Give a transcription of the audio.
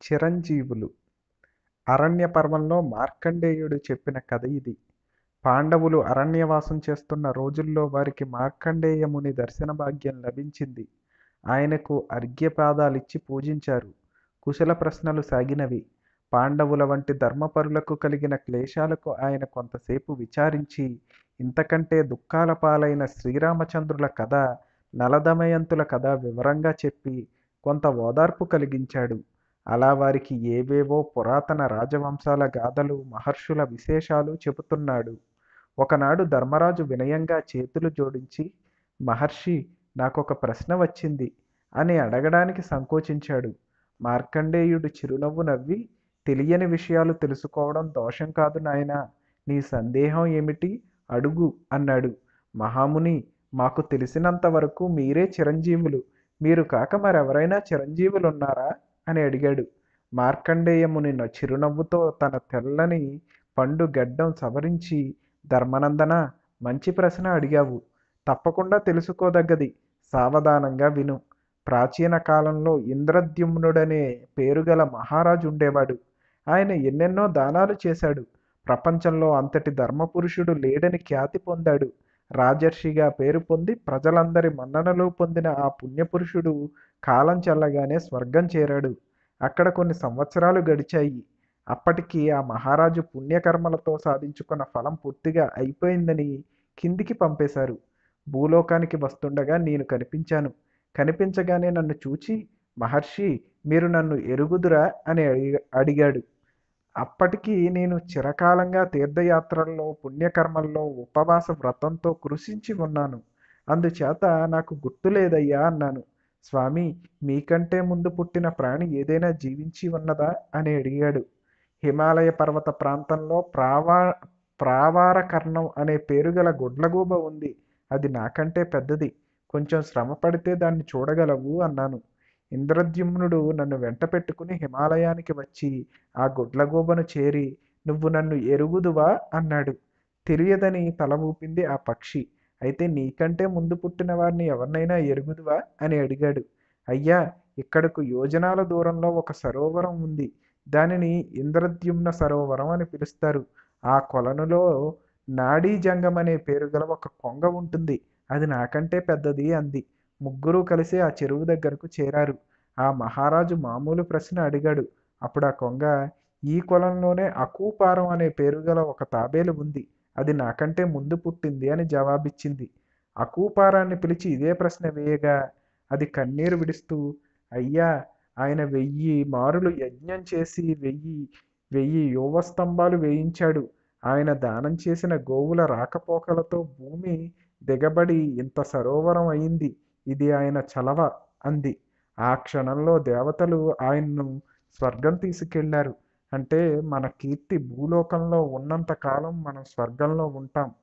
చిరంజీవులు. అరణ్య పర్వంలో మార్కండేయుడు చెప్పిన కథ ఇది. పాండవులు అరణ్యవాసం చేస్తున్న రోజుల్లో వారికి మార్కండేయ ముని దర్శన భాగ్యం లభించింది. ఆయనకు అర్ఘ్యపాదాలిచ్చి పూజించారు. కుశల ప్రశ్నలు సాగినవి. పాండవుల వంటి ధర్మపరులకు కలిగిన క్లేశాలకు ఆయన కొంతసేపు విచారించి ఇంతకంటే దుఃఖాల పాలైన శ్రీరామచంద్రుల కథ నలదమయంతుల కథ వివరంగా చెప్పి కొంత ఓదార్పు కలిగించాడు. అలా వారికి ఏవేవో పురాతన రాజవంశాల గాథలు మహర్షుల విశేషాలు చెబుతున్నాడు. ఒకనాడు ధర్మరాజు వినయంగా చేతులు జోడించి మహర్షి నాకొక ప్రశ్న వచ్చింది అని అడగడానికి సంకోచించాడు. మార్కండేయుడు చిరునవ్వు నవ్వి తెలియని విషయాలు తెలుసుకోవడం దోషం కాదు నాయనా నీ సందేహం ఏమిటి? అడుగు అన్నాడు. మహాముని మాకు తెలిసినంత వరకు మీరే చిరంజీవులు. మీరు కాక మరెవరైనా చిరంజీవులు ఉన్నారా అని అడిగాడు. మార్కండేయముని చిరునవ్వుతో తన తెల్లని పండు గడ్డం సవరించి ధర్మనందన మంచి ప్రశ్న అడిగావు. తప్పకుండా తెలుసుకోదగ్గది సావధానంగా విను. ప్రాచీన కాలంలో ఇంద్రద్యుమ్నుడనే పేరుగల మహారాజు ఉండేవాడు. ఆయన ఎన్నెన్నో దానాలు చేశాడు. ప్రపంచంలో అంతటి ధర్మపురుషుడు లేడని ఖ్యాతి పొందాడు. రాజర్షిగా పేరు పొంది ప్రజలందరి మన్ననలు పొందిన ఆ పుణ్యపురుషుడు కాలం చల్లగానే స్వర్గం చేరాడు. అక్కడ కొన్ని సంవత్సరాలు గడిచాయి. అప్పటికి ఆ మహారాజు పుణ్యకర్మలతో సాధించుకున్న ఫలం పూర్తిగా అయిపోయిందని కిందికి పంపేశారు. భూలోకానికి వస్తుండగా నేను కనిపించాను. కనిపించగానే నన్ను చూచి మహర్షి మీరు నన్ను ఎరుగుదురా? అని అడిగాడు. అప్పటికి నేను చిరకాలంగా తీర్థయాత్రల్లో పుణ్యకర్మల్లో ఉపవాస వ్రతంతో కృషించి ఉన్నాను. అందుచేత నాకు గుర్తులేదయ్యా అన్నాను. స్వామి మీకంటే ముందు పుట్టిన ప్రాణి ఏదైనా జీవించి ఉన్నదా? అని అడిగాడు. హిమాలయ పర్వత ప్రాంతంలో ప్రావా ప్రావార కర్ణం అనే పేరుగల గుడ్లగూబ ఉంది. అది నాకంటే పెద్దది. కొంచెం శ్రమ పడితే దాన్ని చూడగలవు అన్నాను. ఇంద్రద్యుమ్నుడు నన్ను వెంట పెట్టుకుని హిమాలయానికి వచ్చి ఆ గుడ్లగూబను చేరి నువ్వు నన్ను ఎరుగుదువా? అన్నాడు. తెలియదని తల ఊపింది ఆ పక్షి. అయితే నీకంటే ముందు పుట్టిన వారిని ఎవరినైనా ఎరుగుదువా? అని అడిగాడు. అయ్యా ఇక్కడకు యోజనాల దూరంలో ఒక సరోవరం ఉంది. దానిని ఇంద్రద్యుమ్న సరోవరం అని పిలుస్తారు. ఆ కొలనులో నాడీ జంగం అనే పేరు గల ఒక కొంగ ఉంటుంది. అది నాకంటే పెద్దది అంది. ముగ్గురూ కలిసి ఆ చెరువు దగ్గరకు చేరారు. ఆ మహారాజు మామూలు ప్రశ్న అడిగాడు. అప్పుడు ఆ కొంగ ఈ కొలంలోనే అకూపారం అనే పేరు గల ఒక తాబేలు ఉంది. అది నాకంటే ముందు పుట్టింది అని జవాబిచ్చింది. అకూపారాన్ని పిలిచి ఇదే ప్రశ్న వేయగా అది కన్నీరు విడుస్తూ అయ్యా ఆయన వెయ్యి మారులు యజ్ఞం చేసి వెయ్యి వెయ్యి యువస్తంభాలు వేయించాడు. ఆయన దానం చేసిన గోవుల రాకపోకలతో భూమి దిగబడి ఇంత సరోవరం అయింది. ఇది ఆయన చలవ అంది. ఆ క్షణంలో దేవతలు ఆయన్ను స్వర్గం తీసుకెళ్ళారు. అంటే మన కీర్తి భూలోకంలో ఉన్నంత కాలం మనం స్వర్గంలో ఉంటాం.